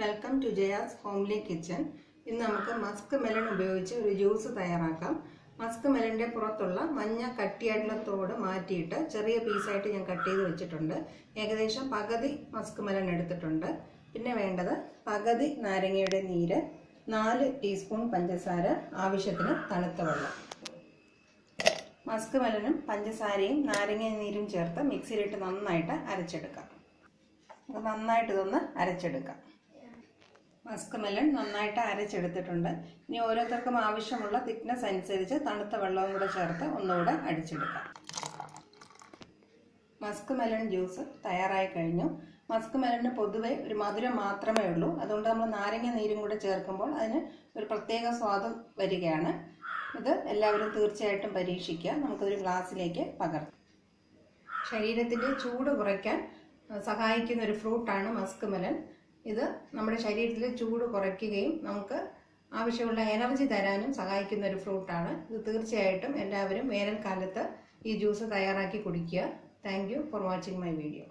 Welcome to Jaya's homely kitchen ഇന്ന് നമുക്ക് Musk melon ഉപയോഗിച്ച് ഒരു ജ്യൂസ് തയ്യാറാക്കാം. മസ്ക് മെലന്റെ പുറത്തുള്ള മഞ്ഞ കട്ടിയായിട്ടുള്ള തോട് മാറ്റിയിട്ട് ചെറിയ പീസായിട്ട് ഞാൻ കട്ട് ചെയ്ത് വെച്ചിട്ടുണ്ട്. ഏകദേശം പകുതി മസ്ക് മെലൺ എടുത്തിട്ടുണ്ട്. പിന്നെ വേണ്ടത് പകുതി നാരങ്ങയുടെ നീര് നാല് ടീസ്പൂൺ പഞ്ചസാര ആവശ്യത്തിന് തണുത്ത വെള്ളം. മസ്ക് മെലനും പഞ്ചസാരയും നാരങ്ങ നീരും ചേർത്ത് മിക്സിയിലിട്ട് നന്നായിട്ട് അരച്ചെടുക്കാം. നന്നായിട്ട് ഇതൊന്ന് അരച്ചെടുക്കാം. മസ്ക് മെലൺ നന്നായിട്ട് അരച്ചെടുത്തിട്ടുണ്ട്. ഇനി ഓരോരുത്തർക്കും ആവശ്യമുള്ള തിക്നെസ് അനുസരിച്ച് തണുത്ത വെള്ളവും കൂടെ ചേർത്ത് ഒന്നുകൂടെ അടിച്ചെടുക്കാം. മസ്ക് മെലൺ ജ്യൂസ് തയ്യാറായി കഴിഞ്ഞു. മസ്ക് മെലണിന് പൊതുവെ ഒരു മധുരം മാത്രമേ ഉള്ളൂ. അതുകൊണ്ട് നമ്മൾ നാരങ്ങ നീരും കൂടെ ചേർക്കുമ്പോൾ അതിന് ഒരു പ്രത്യേക സ്വാദം വരികയാണ്. ഇത് എല്ലാവരും തീർച്ചയായിട്ടും പരീക്ഷിക്കുക. നമുക്കൊരു ഗ്ലാസ്സിലേക്ക് പകർത്താം. ശരീരത്തിന്റെ ചൂട് കുറയ്ക്കാൻ സഹായിക്കുന്ന ഒരു ഫ്രൂട്ടാണ് മസ്ക് മെലൻ ഇത് നമ്മുടെ ശരീരത്തിൽ ചൂട് കുറയ്ക്കുകയും നമുക്ക് ആവശ്യമുള്ള എനർജി തരാനും സഹായിക്കുന്ന ഒരു ഫ്രൂട്ടാണ് ഇത് തീർച്ചയായിട്ടും എല്ലാവരും വേനൽക്കാലത്ത് ഈ ജ്യൂസ് തയ്യാറാക്കി കുടിക്കുക. Thank for watching my video